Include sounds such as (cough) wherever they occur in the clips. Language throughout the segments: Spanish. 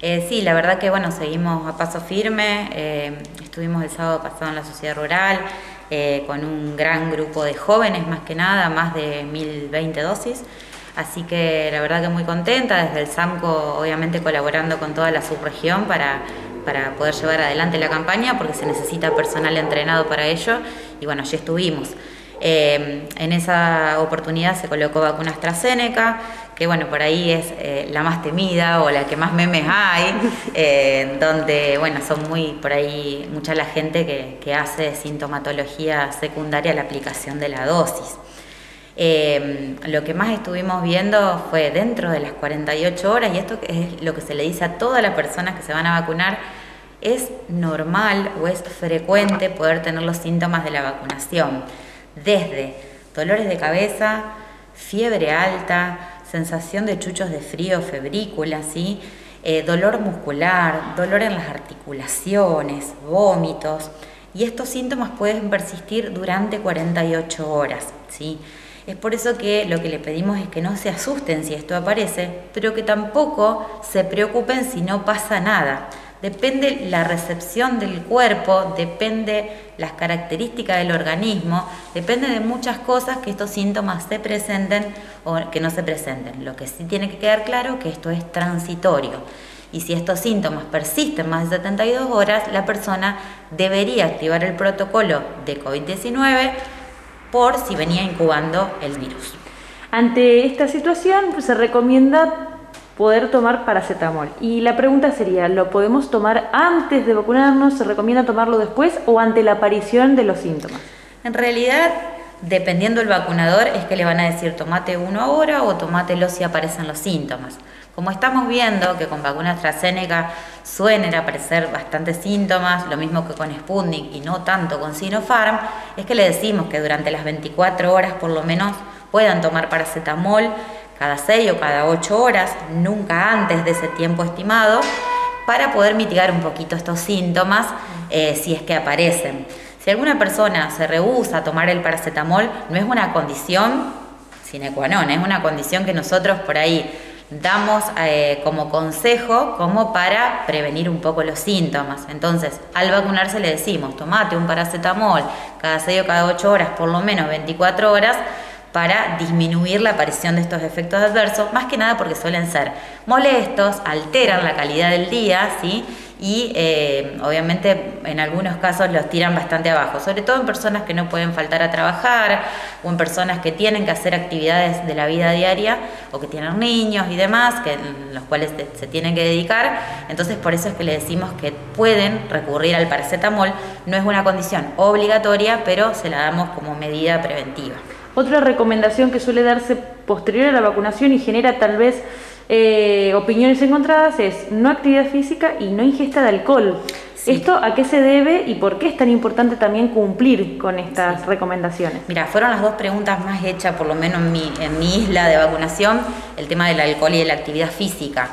Eh, sí, la verdad que bueno, seguimos a paso firme. Eh, estuvimos el sábado pasado en la sociedad rural eh, con un gran grupo de jóvenes, más que nada, más de 1020 dosis. Así que la verdad que muy contenta, desde el SAMCO obviamente colaborando con toda la subregión para, para poder llevar adelante la campaña porque se necesita personal entrenado para ello y bueno, allí estuvimos. En esa oportunidad se colocó vacuna AstraZeneca, que bueno, por ahí es eh, la más temida o la que más memes hay, (laughs) eh, donde bueno, son muy, por ahí, mucha la gente que, que hace sintomatología secundaria a la aplicación de la dosis. lo que más estuvimos viendo fue dentro de las 48 horas, y esto es lo que se le dice a todas las personas que se van a vacunar, es normal o es frecuente poder tener los síntomas de la vacunación desde dolores de cabeza, fiebre alta, sensación de chuchos de frío, febrícula, ¿sí? Eh, dolor muscular, dolor en las articulaciones, vómitos. Y estos síntomas pueden persistir durante 48 horas. ¿sí? Es por eso que lo que le pedimos es que no se asusten si esto aparece, pero que tampoco se preocupen si no pasa nada depende la recepción del cuerpo, depende las características del organismo, depende de muchas cosas que estos síntomas se presenten o que no se presenten. Lo que sí tiene que quedar claro es que esto es transitorio. Y si estos síntomas persisten más de 72 horas, la persona debería activar el protocolo de COVID-19 por si venía incubando el virus. Ante esta situación, se recomienda poder tomar paracetamol. Y la pregunta sería, ¿lo podemos tomar antes de vacunarnos? ¿Se recomienda tomarlo después o ante la aparición de los síntomas? En realidad, dependiendo del vacunador, es que le van a decir tomate uno ahora o tomátelo si aparecen los síntomas. Como estamos viendo que con vacuna AstraZeneca suelen aparecer bastantes síntomas, lo mismo que con Sputnik y no tanto con Sinopharm, es que le decimos que durante las 24 horas por lo menos puedan tomar paracetamol cada 6 o cada 8 horas, nunca antes de ese tiempo estimado, para poder mitigar un poquito estos síntomas eh, si es que aparecen. Si alguna persona se rehúsa a tomar el paracetamol, no es una condición sine qua non, es una condición que nosotros por ahí damos eh, como consejo como para prevenir un poco los síntomas. Entonces, al vacunarse le decimos, tomate un paracetamol cada 6 o cada 8 horas, por lo menos 24 horas, para disminuir la aparición de estos efectos adversos, más que nada porque suelen ser molestos, alteran la calidad del día, ¿sí? y eh, obviamente en algunos casos los tiran bastante abajo, sobre todo en personas que no pueden faltar a trabajar o en personas que tienen que hacer actividades de la vida diaria o que tienen niños y demás, que, los cuales se tienen que dedicar. Entonces por eso es que le decimos que pueden recurrir al paracetamol, no es una condición obligatoria, pero se la damos como medida preventiva. Otra recomendación que suele darse posterior a la vacunación y genera tal vez eh, opiniones encontradas es no actividad física y no ingesta de alcohol. ¿Esto a qué se debe y por qué es tan importante también cumplir con estas recomendaciones? Mira, fueron las dos preguntas más hechas, por lo menos en mi, en mi isla de vacunación, el tema del alcohol y de la actividad física.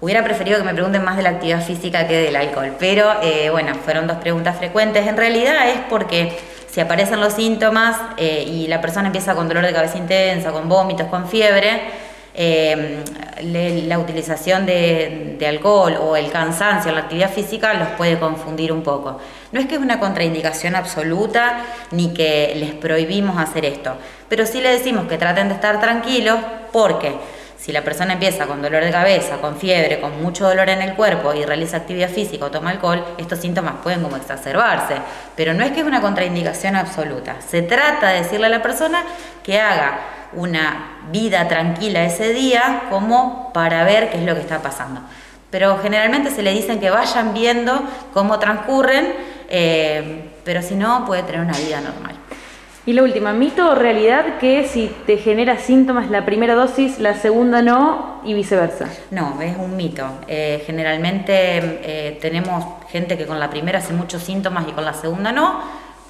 Hubiera preferido que me pregunten más de la actividad física que del alcohol, pero eh, bueno, fueron dos preguntas frecuentes. En realidad es porque si aparecen los síntomas eh, y la persona empieza con dolor de cabeza intensa, con vómitos, con fiebre, eh, la utilización de, alcohol o el cansancio la actividad física los puede confundir un poco. No es que es una contraindicación absoluta ni que les prohibimos hacer esto, pero sí le decimos que traten de estar tranquilos porque si la persona empieza con dolor de cabeza, con fiebre, con mucho dolor en el cuerpo y realiza actividad física o toma alcohol, estos síntomas pueden como exacerbarse. Pero no es que es una contraindicación absoluta. Se trata de decirle a la persona que haga una vida tranquila ese día como para ver qué es lo que está pasando. Pero generalmente se le dicen que vayan viendo cómo transcurren, eh, pero si no, puede tener una vida normal. Y la última, mito o realidad que si te genera síntomas la primera dosis, la segunda no y viceversa. No, es un mito. Eh, generalmente eh, tenemos gente que con la primera hace muchos síntomas y con la segunda no,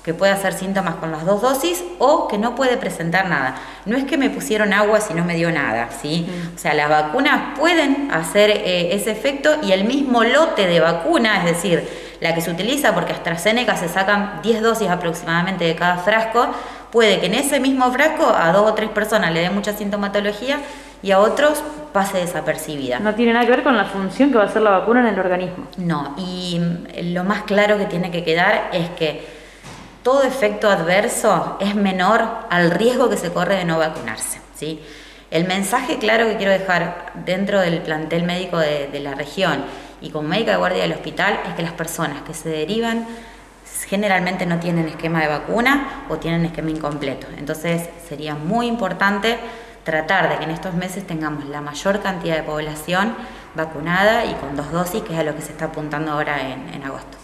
que puede hacer síntomas con las dos dosis o que no puede presentar nada. No es que me pusieron agua si no me dio nada, ¿sí? O sea, las vacunas pueden hacer eh, ese efecto y el mismo lote de vacuna, es decir, la que se utiliza, porque AstraZeneca se sacan 10 dosis aproximadamente de cada frasco, puede que en ese mismo frasco a dos o tres personas le dé mucha sintomatología y a otros pase desapercibida. No tiene nada que ver con la función que va a hacer la vacuna en el organismo. No, y mm, lo más claro que tiene que quedar es que todo efecto adverso es menor al riesgo que se corre de no vacunarse. ¿sí? El mensaje claro que quiero dejar dentro del plantel médico de, de la región y como médica de guardia del hospital es que las personas que se derivan generalmente no tienen esquema de vacuna o tienen esquema incompleto. Entonces sería muy importante tratar de que en estos meses tengamos la mayor cantidad de población vacunada y con dos dosis, que es a lo que se está apuntando ahora en, en agosto.